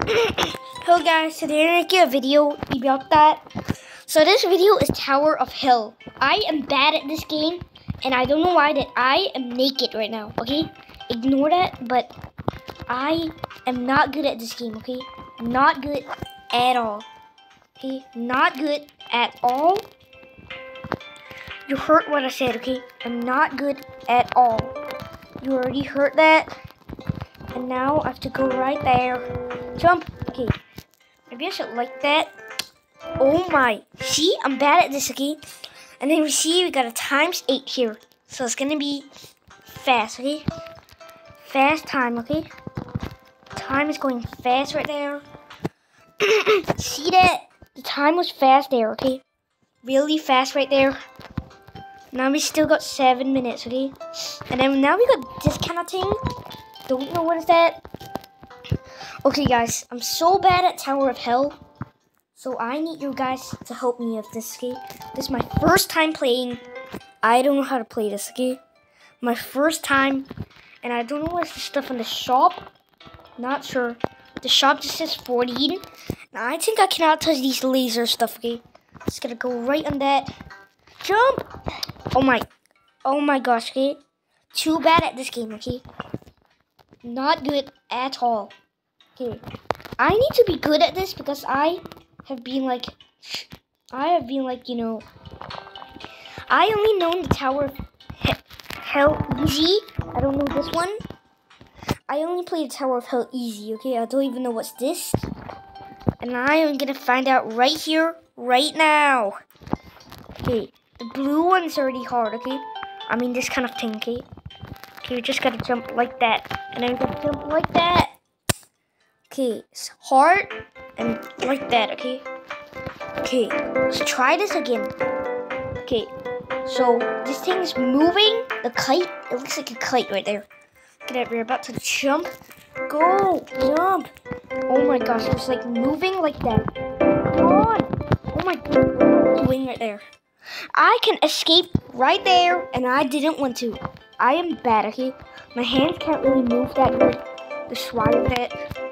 Hello guys, today I'm making a video about that. So this video is Tower of Hell. I am bad at this game and I don't know why that I am naked right now, okay? Ignore that, but I am not good at this game, okay? Not good at all. Okay? Not good at all. You heard what I said, okay? I'm not good at all. You already heard that. And now I have to go right there. Jump. Okay. Maybe I should like that. Oh my. See? I'm bad at this, okay? And then we see we got a times 8 here. So it's going to be fast, okay? Fast time, okay? Time is going fast right there. see that? The time was fast there, okay? Really fast right there. Now we still got 7 minutes, okay? And then now we got this kind of thing. Don't know what is that. Okay, guys, I'm so bad at Tower of Hell. So I need you guys to help me with this, game. This is my first time playing. I don't know how to play this, game. My first time. And I don't know what's the stuff in the shop. Not sure. The shop just says 14. Now I think I cannot touch these laser stuff, okay? Just gonna go right on that. Jump! Oh my. Oh my gosh, okay? Too bad at this game, okay? Not good at all. Okay. I need to be good at this because I have been like, I have been like, you know, I only know the Tower of Hell Easy. I don't know this one. I only play the Tower of Hell Easy, okay? I don't even know what's this. And I am gonna find out right here, right now. Okay, the blue one's already hard, okay? I mean this kind of thing, okay? Okay, you just gotta jump like that. And you gotta jump like that. Okay, it's hard and like that, okay? Okay, let's try this again. Okay, so this thing is moving. The kite, it looks like a kite right there. Look it, we're about to jump. Go, jump. Oh my gosh, it's like moving like that. Come on. Oh my doing right there? I can escape right there, and I didn't want to. I am bad, okay? My hands can't really move that good. The of it.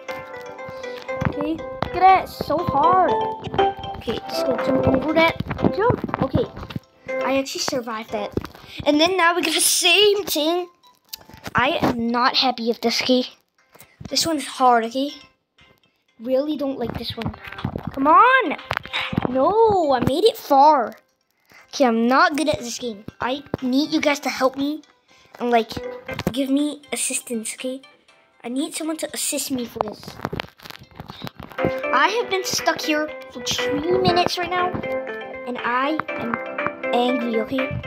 Okay, look at that, so hard. Okay, just go jump over that. Jump. Okay, I actually survived that. And then now we got the same thing. I am not happy with this, okay? This one's hard, okay? Really don't like this one. Come on! No, I made it far. Okay, I'm not good at this game. I need you guys to help me and like give me assistance, okay? I need someone to assist me for this. I have been stuck here for three minutes right now, and I am angry, okay?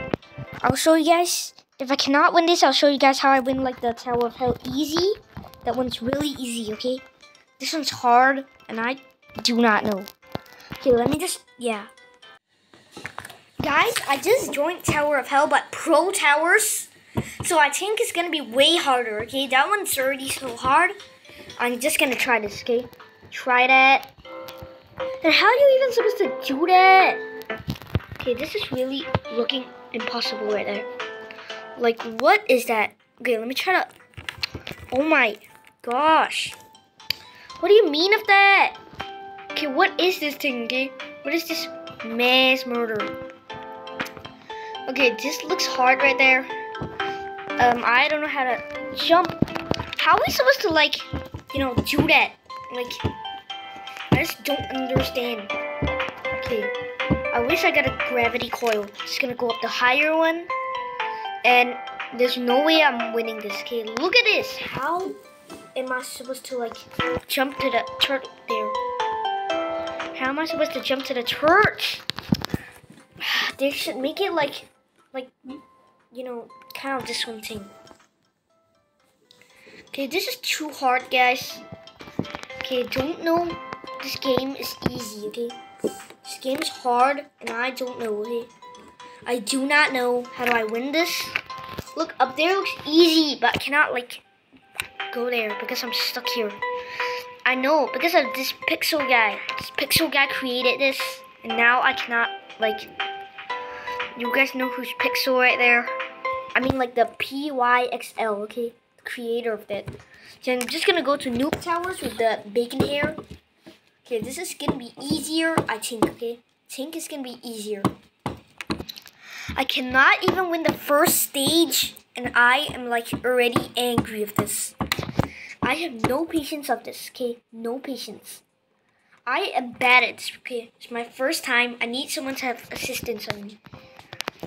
I'll show you guys. If I cannot win this, I'll show you guys how I win like the Tower of Hell easy. That one's really easy, okay? This one's hard, and I do not know. Okay, let me just, yeah. Guys, I just joined Tower of Hell, but Pro Towers. So I think it's gonna be way harder, okay? That one's already so hard. I'm just gonna try this, okay? Try that. And how are you even supposed to do that? Okay, this is really looking impossible right there. Like, what is that? Okay, let me try to... Oh my gosh. What do you mean of that? Okay, what is this thing, okay? What is this mass murder? Okay, this looks hard right there. Um, I don't know how to jump. How are we supposed to, like, you know, do that? Like, I just don't understand. Okay, I wish I got a gravity coil. Just gonna go up the higher one. And there's no way I'm winning this. Okay, look at this. How am I supposed to, like, jump to the turtle there? How am I supposed to jump to the church? They should make it, like, like, you know, kind of this one thing. Okay, this is too hard, guys. Okay, don't know this game is easy, okay? This game is hard, and I don't know, okay? I do not know how do I win this. Look, up there looks easy, but I cannot, like, go there because I'm stuck here. I know, because of this pixel guy. This pixel guy created this, and now I cannot, like, you guys know who's Pixel right there? I mean like the PYXL, okay? creator of that. So I'm just gonna go to Noob Towers with the bacon hair. Okay, this is gonna be easier, I think, okay? Think it's gonna be easier. I cannot even win the first stage, and I am like already angry of this. I have no patience of this, okay? No patience. I am bad at this, okay? It's my first time. I need someone to have assistance on me.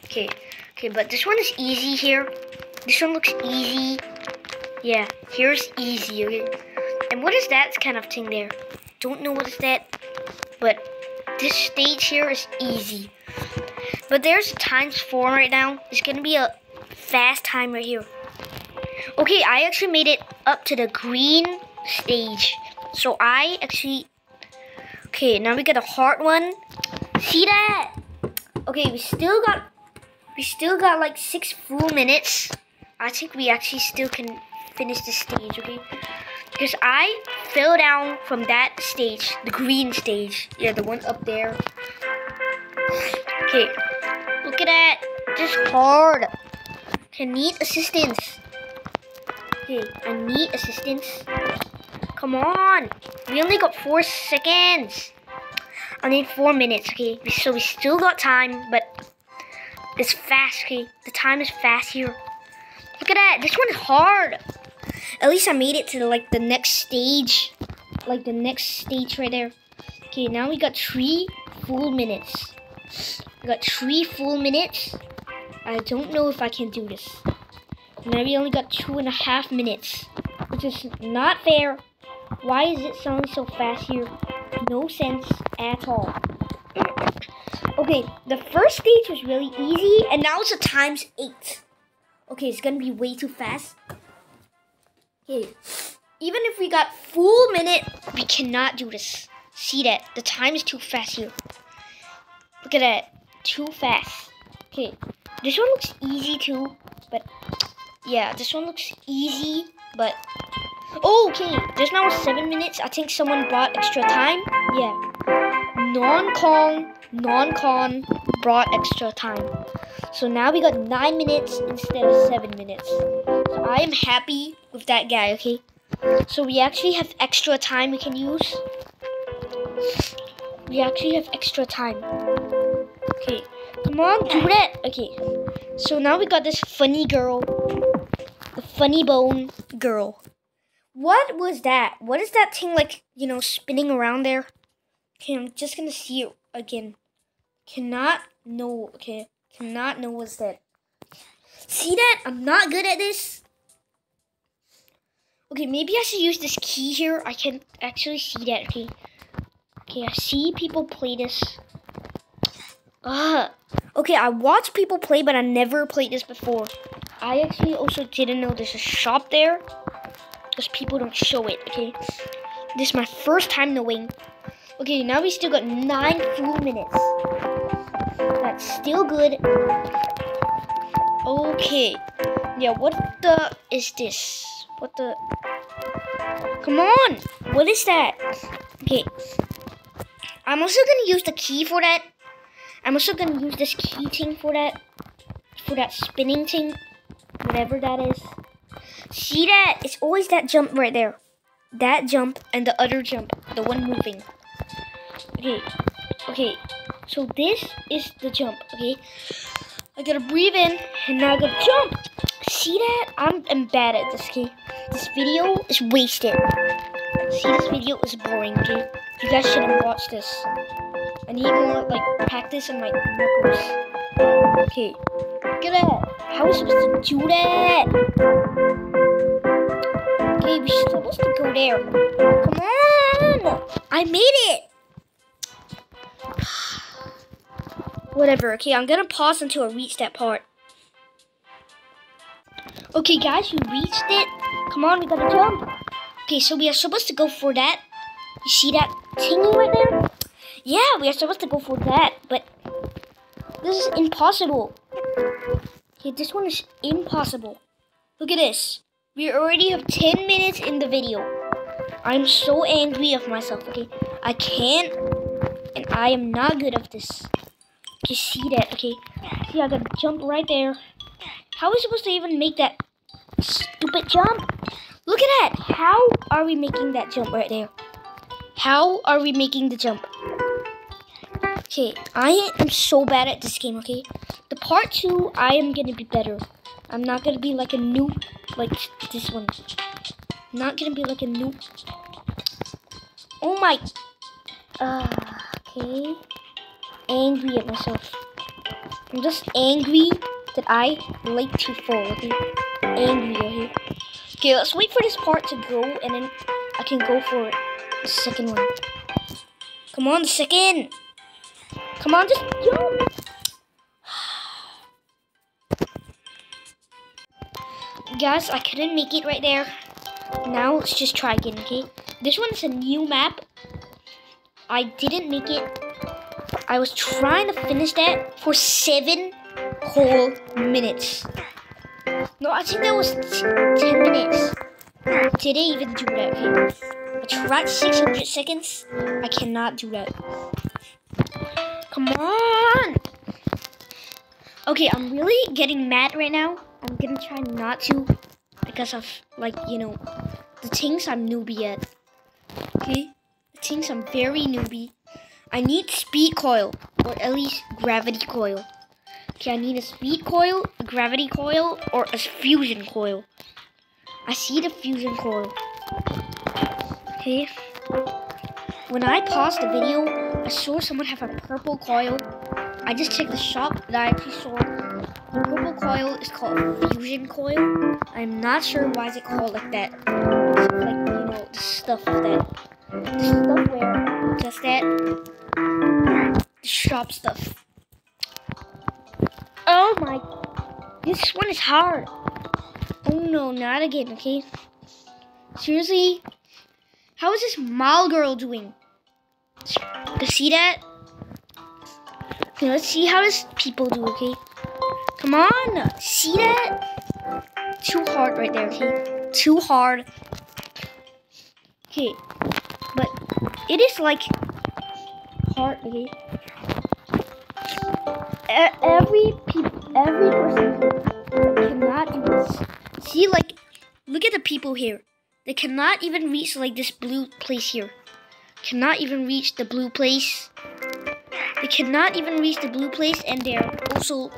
Okay, okay, but this one is easy here. This one looks easy. Yeah, here's easy, okay? And what is that kind of thing there? Don't know what is that, but this stage here is easy. But there's times four right now. It's gonna be a fast time right here. Okay, I actually made it up to the green stage. So I actually Okay, now we got a hard one. See that? Okay, we still got we still got like six full minutes. I think we actually still can finish this stage, okay? Because I fell down from that stage, the green stage. Yeah, the one up there. Okay, look at that. Just hard. Can need assistance. Okay, I need assistance. Come on. We only got four seconds. I need four minutes, okay? So we still got time, but it's fast, okay? The time is fast here. Look at that. This one's hard. At least I made it to like the next stage. Like the next stage right there. Okay, now we got three full minutes. We got three full minutes. I don't know if I can do this. We only got two and a half minutes. Which is not fair. Why is it sounding so fast here? No sense at all. okay, the first stage was really easy, and now it's a times eight. Okay, it's gonna be way too fast. Okay, even if we got full minute, we cannot do this. See that? The time is too fast here. Look at that. Too fast. Okay, this one looks easy too, but yeah, this one looks easy, but Oh, okay. Just now seven minutes. I think someone brought extra time. Yeah. Non-con, non-con brought extra time. So now we got nine minutes instead of seven minutes. So I am happy with that guy, okay? So we actually have extra time we can use. We actually have extra time. Okay. Come on, do that. Okay. So now we got this funny girl. The funny bone girl. What was that? What is that thing like, you know, spinning around there? Okay, I'm just gonna see it again. Cannot know, okay? Cannot know what's that. See that? I'm not good at this. Okay, maybe I should use this key here. I can actually see that, okay? Okay, I see people play this. Ah, okay, I watch people play, but I never played this before. I actually also didn't know there's a shop there because people don't show it, okay? This is my first time knowing. Okay, now we still got nine full minutes. That's still good. Okay. Yeah, what the is this? What the? Come on! What is that? Okay. I'm also gonna use the key for that. I'm also gonna use this key thing for that. For that spinning thing. Whatever that is. See that? It's always that jump right there. That jump and the other jump. The one moving. Okay. Okay. So this is the jump, okay? I gotta breathe in and now I gotta jump. See that? I'm, I'm bad at this, game. This video is wasted. See, this video is boring, okay? You guys shouldn't watch this. I need more, like, practice on my knuckles. Okay. Look at that. How are we supposed to do that? Okay, we're supposed to go there. Come on! I made it! Whatever, okay, I'm gonna pause until I reach that part. Okay, guys, we reached it. Come on, we gotta jump. Okay, so we are supposed to go for that. You see that thingy right there? Yeah, we are supposed to go for that, but this is impossible. Okay, this one is impossible. Look at this. We already have 10 minutes in the video. I'm so angry of myself, okay? I can't, and I am not good at this. You see that, okay? See, I gotta jump right there. How are we supposed to even make that stupid jump. Look at that. How are we making that jump right there? How are we making the jump? Okay, I am so bad at this game, okay? The part two, I am gonna be better. I'm not gonna be like a noob like this one. not gonna be like a noob. Oh my. Uh, okay. Angry at myself. I'm just angry that I like to fall, okay? Angry, okay? Okay, let's wait for this part to go and then I can go for the second one. Come on, the second! Come on, just jump! Guys, I couldn't make it right there. Now let's just try again, okay? This one is a new map. I didn't make it. I was trying to finish that for seven whole minutes. No, I think that was 10 minutes. Did I even do that? Okay. I tried 600 seconds. I cannot do that. Come on! Okay, I'm really getting mad right now. I'm gonna try not to because of, like, you know, the things I'm newbie at. Okay? The things I'm very newbie. I need speed coil, or at least gravity coil. Okay, I need a speed coil, a gravity coil, or a fusion coil. I see the fusion coil. Okay. When I paused the video, I saw someone have a purple coil. I just checked the shop that I actually saw. The purple coil is called fusion coil. I'm not sure why is it called like that. Like, you know, the stuff that. The stuff where just that. The shop stuff. Oh my. This one is hard. Oh no, not again, okay? Seriously? How is this mall girl doing? To see that? Okay, let's see how this people do, okay? Come on! See that? Too hard right there, okay? Too hard. Okay. But it is like hard, okay? Every people, every person cannot do this. See, like, look at the people here. They cannot even reach like this blue place here. Cannot even reach the blue place. They cannot even reach the blue place, and they're also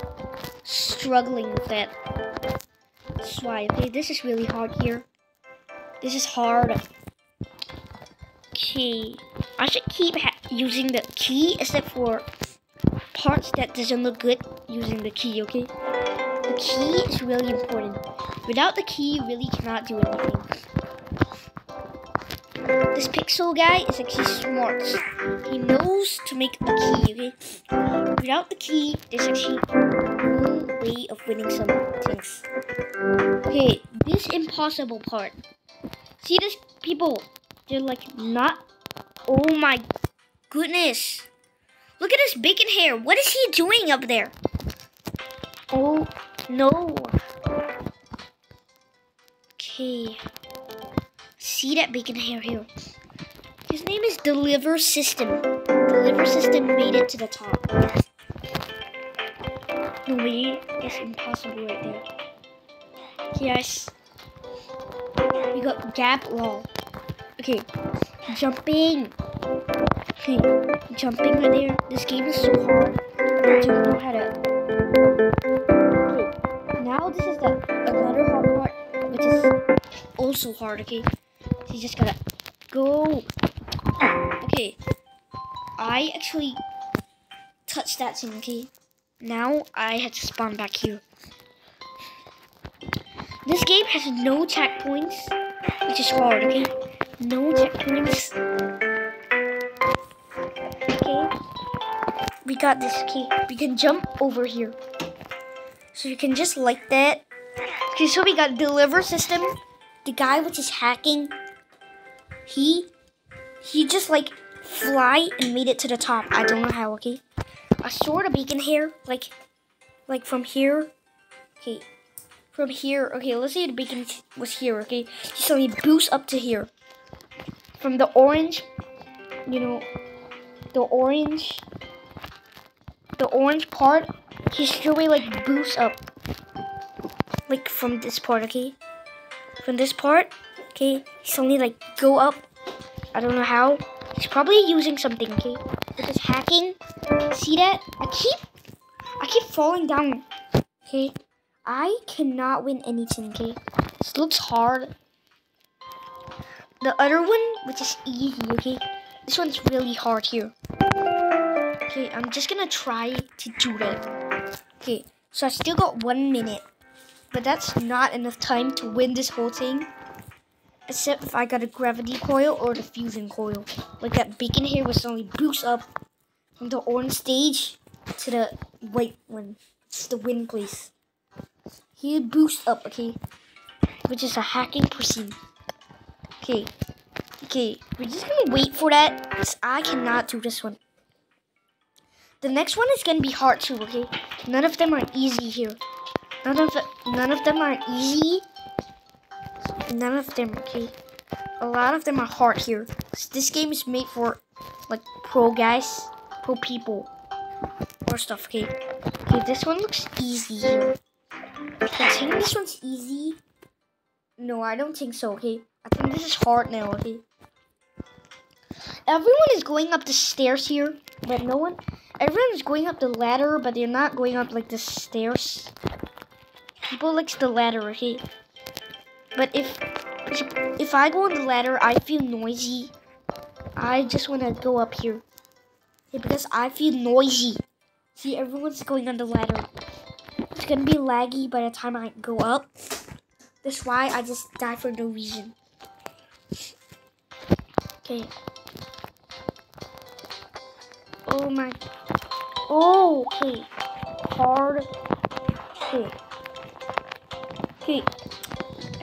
struggling with that. That's why. Okay, this is really hard here. This is hard. Okay, I should keep using the key except for parts that doesn't look good using the key, okay? The key is really important. Without the key, you really cannot do anything. This pixel guy is actually smart. He knows to make a key, okay? Without the key, there's actually no way of winning some things. Okay, this impossible part. See this people, they're like not, oh my goodness. Look at his bacon hair. What is he doing up there? Oh, no. Okay. See that bacon hair here. His name is Deliver System. Deliver System made it to the top. No way. It's impossible right there. Yes. We got Gap Law. Okay. Jumping. Okay, jumping right there. This game is so hard. I don't know how to. Okay, now this is the another hard part, which is also hard. Okay, so you just gotta go. Okay, I actually touched that thing. Okay, now I had to spawn back here. This game has no checkpoints, which is hard. Okay, no checkpoints. We got this key. We can jump over here. So you can just like that. Okay, so we got deliver system. The guy which is hacking, he he just like fly and made it to the top. I don't know how, okay? I saw the bacon hair, like like from here. Okay. From here. Okay, let's say the beacon was here, okay? He boosts up to here. From the orange, you know, the orange the orange part, he straight away like boosts up. Like from this part, okay? from this part. Okay, he's only like go up. I don't know how. He's probably using something. Okay, with his hacking. See that? I keep, I keep falling down. Okay, I cannot win anything. Okay, this looks hard. The other one, which is easy. Okay, this one's really hard here. Okay, I'm just gonna try to do that. Okay, so I still got one minute. But that's not enough time to win this whole thing. Except if I got a gravity coil or the fusion coil. Like that bacon hair was only boost up from the orange stage to the white one. It's the wind place. He boost up, okay? Which is a hacking person. Okay. Okay, we're just gonna wait for that. I cannot do this one. The next one is gonna be hard too, okay? None of them are easy here. None of none of them are easy. None of them, okay? A lot of them are hard here. This game is made for like pro guys, pro people, or stuff. Okay, okay. This one looks easy here. I think this one's easy. No, I don't think so. Okay, I think this is hard now. Okay. Everyone is going up the stairs here, but no one. Everyone is going up the ladder, but they're not going up like the stairs. People likes the ladder, okay? But if if I go on the ladder, I feel noisy. I just want to go up here. Because I feel noisy. See, everyone's going on the ladder. It's going to be laggy by the time I go up. That's why I just die for no reason. Okay. Oh my. Oh, okay. Hard. Okay. Okay.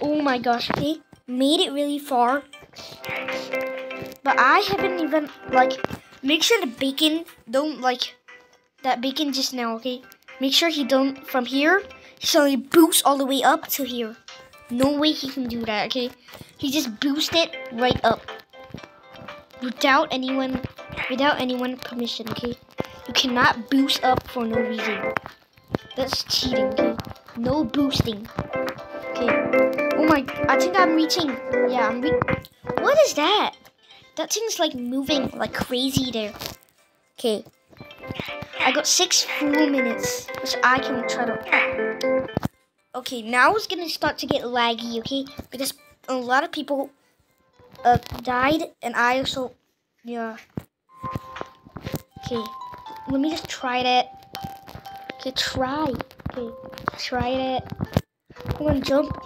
Oh my gosh, okay. Made it really far. But I haven't even, like, make sure the bacon don't, like, that bacon just now, okay? Make sure he don't, from here, he suddenly boosts all the way up to here. No way he can do that, okay? He just boosted right up. Without anyone, without anyone permission, okay? You cannot boost up for no reason. That's cheating, okay? No boosting. Okay. Oh my, I think I'm reaching. Yeah, I'm re What is that? That thing's like moving like crazy there. Okay. I got six full minutes, which I can try to... Okay, now it's gonna start to get laggy, okay? Because a lot of people uh, died, and I also... Yeah. Okay. Let me just try it. Okay, try. Okay, try it. I'm gonna jump.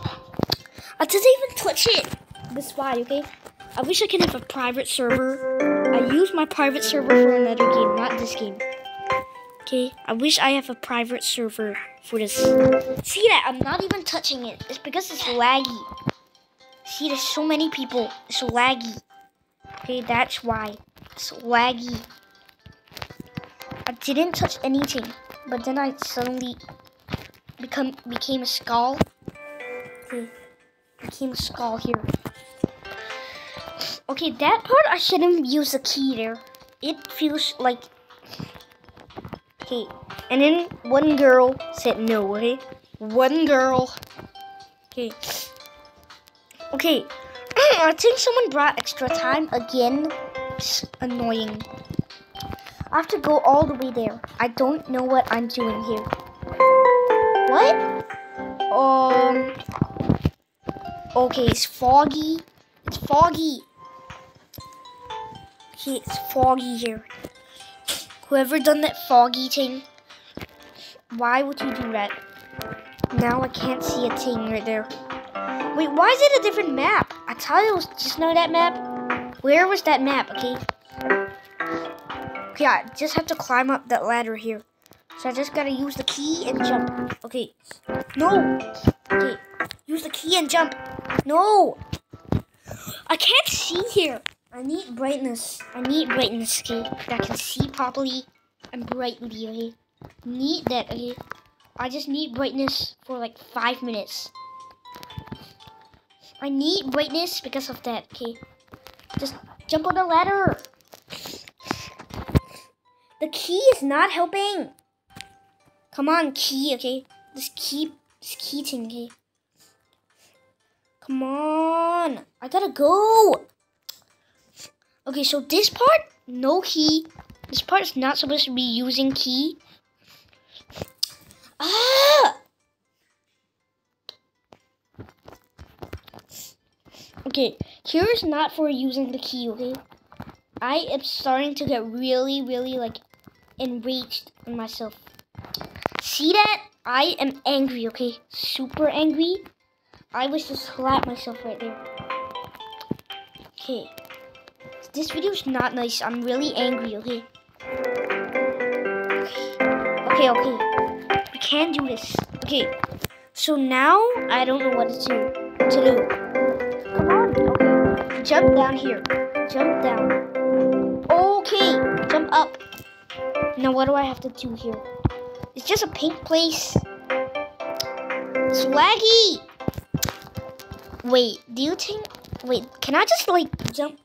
I didn't even touch it. This why, okay? I wish I could have a private server. I use my private server for another game, not this game. Okay, I wish I have a private server for this. See that? I'm not even touching it. It's because it's laggy. See, there's so many people. It's laggy. Okay, that's why. It's laggy. I didn't touch anything, but then I suddenly become became a skull. Okay, became a skull here. Okay, that part I shouldn't use the key there. It feels like okay. And then one girl said no. Okay, one girl. Okay. Okay. I think someone brought extra time again. It's annoying. I have to go all the way there. I don't know what I'm doing here. What? Um. Okay, it's foggy. It's foggy. Okay, it's foggy here. Whoever done that foggy thing, why would you do that? Now I can't see a thing right there. Wait, why is it a different map? I thought it was just know that map. Where was that map, okay? Okay, I just have to climb up that ladder here. So I just gotta use the key and jump. Okay. No. Okay. Use the key and jump. No. I can't see here. I need brightness. I need brightness, okay? I can see properly and brightly, okay? Need that, okay? I just need brightness for like five minutes. I need brightness because of that, okay? Just jump on the ladder. The key is not helping. Come on, key, okay? This keep this key okay? Come on. I gotta go. Okay, so this part, no key. This part is not supposed to be using key. Ah! Okay, here is not for using the key, okay? I am starting to get really, really, like, enraged in myself. See that? I am angry, okay? Super angry. I wish to slap myself right there. Okay. This video is not nice. I'm really angry, okay? Okay, okay. We can do this. Okay. So now I don't know what to do. To do. Jump down here. Jump down. Okay. Jump up. Now what do I have to do here? It's just a pink place. Swaggy! Wait, do you think... Wait, can I just, like, jump?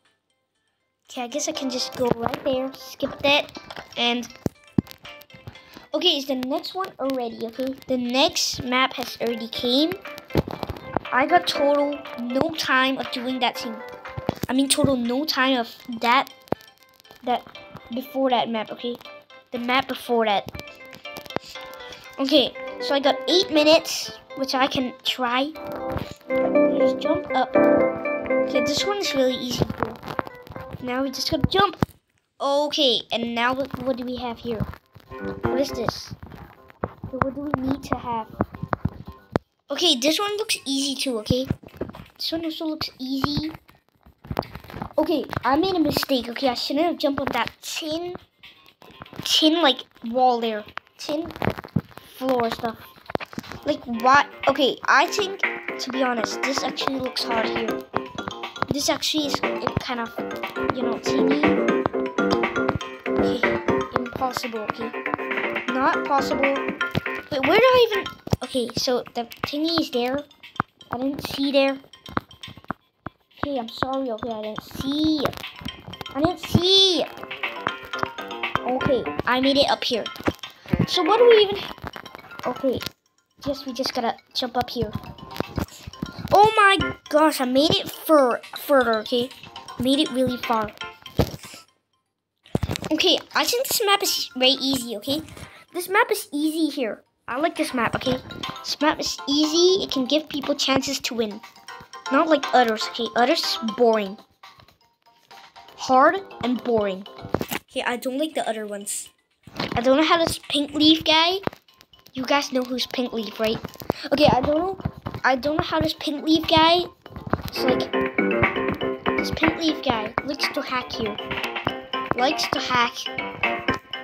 Okay, I guess I can just go right there. Skip that. And... Okay, is the next one already, okay? The next map has already came. I got total no time of doing that thing. I mean total no time of that... That... Before that map, okay? The map before that. Okay, so I got eight minutes, which I can try. Just jump up. Okay, this one is really easy. Now we just gotta jump. Okay, and now what, what do we have here? What is this? What do we need to have? Okay, this one looks easy too, okay? This one also looks easy. Okay, I made a mistake, okay? I shouldn't have jumped on that tin, tin, like, wall there. Tin floor stuff. Like what? Okay, I think to be honest, this actually looks hard here. This actually is kind of, you know, teeny. Okay, impossible. Okay, not possible. Wait, where do I even? Okay, so the thingy is there. I didn't see there. Okay, I'm sorry. Okay, I didn't see. I didn't see. Okay, I made it up here. So what do we even? Okay, Yes, we just gotta jump up here. Oh my gosh, I made it for further, okay? Made it really far. Okay, I think this map is very easy, okay? This map is easy here. I like this map, okay? This map is easy. It can give people chances to win. Not like others, okay? Others boring. Hard and boring. Okay, I don't like the other ones. I don't know how this pink leaf guy you guys know who's Pink Leaf, right? Okay, I don't know. I don't know how this Pink Leaf guy. It's like this Pink Leaf guy likes to hack you. Likes to hack.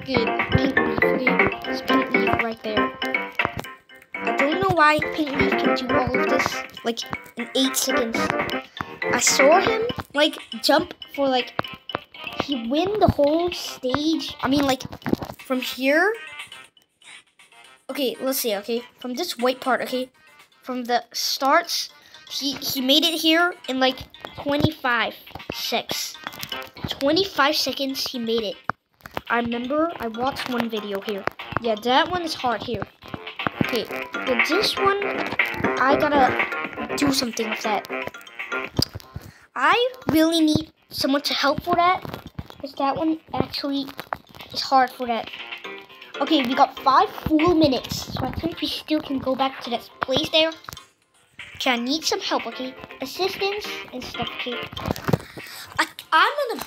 Good, Pink Leaf. Pink Leaf right there. I don't know why Pink Leaf can do all of this like in eight seconds. I saw him like jump for like he win the whole stage. I mean like from here okay, let's see, okay? From this white part, okay? From the starts, he, he made it here in like 25 seconds. 25 seconds, he made it. I remember I watched one video here. Yeah, that one is hard here. Okay, but this one, I gotta do something with that. I really need someone to help for that. Because that one actually is hard for that. Okay, we got five full minutes. So I think we still can go back to that place there. Okay, I need some help, okay? Assistance and stuff, okay?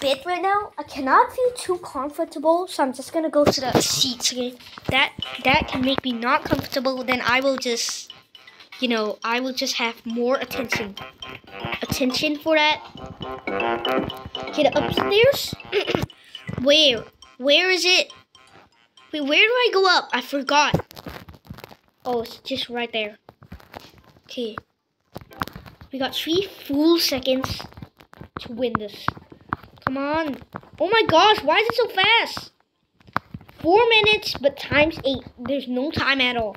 Bed right now. I cannot feel too comfortable, so I'm just gonna go to the seats, okay? That, that can make me not comfortable, then I will just, you know, I will just have more attention. Attention for that. Okay, the upstairs? Where? Where is it? Wait, where do I go up? I forgot. Oh, it's just right there. Okay. We got three full seconds to win this. Come on. Oh my gosh, why is it so fast? Four minutes, but times eight. There's no time at all.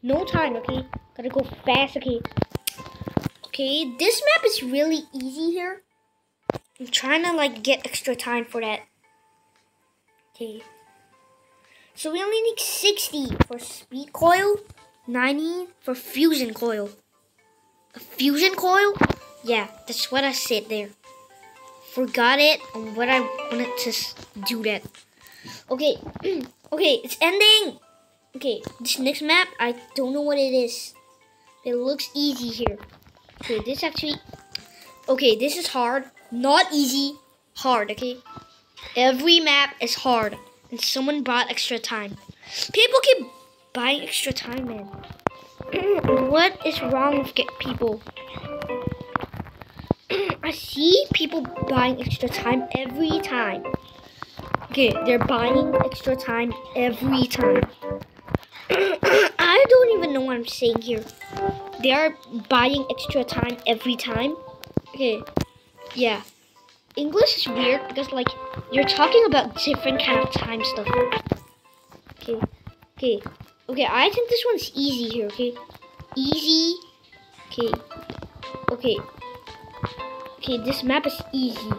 No time, okay? Gotta go fast, okay? Okay, this map is really easy here. I'm trying to, like, get extra time for that. Okay. So we only need 60 for speed coil, 90 for fusion coil. A fusion coil? Yeah, that's what I said there. Forgot it on what I wanted to do that. Okay, okay, it's ending. Okay, this next map, I don't know what it is. It looks easy here. Okay, this actually, okay, this is hard. Not easy, hard, okay? Every map is hard. And someone bought extra time. People keep buying extra time, man. what is wrong with people? I see people buying extra time every time. Okay, they're buying extra time every time. I don't even know what I'm saying here. They are buying extra time every time. Okay, yeah. English is weird because like you're talking about different kind of time stuff. Okay, okay, okay. I think this one's easy here. Okay, easy. Okay, okay, okay. This map is easy.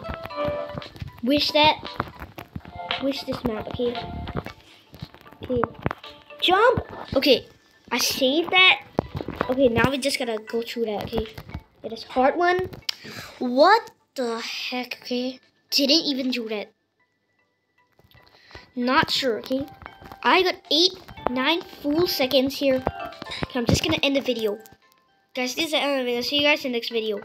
Wish that. Wish this map. Okay. Okay. Jump. Okay. I saved that. Okay. Now we just gotta go through that. Okay. It is hard one. What the heck, okay? Didn't even do that. Not sure, okay? I got eight, nine full seconds here. Okay, I'm just gonna end the video. Guys, this is the end of the video. See you guys in the next video.